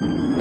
Bye.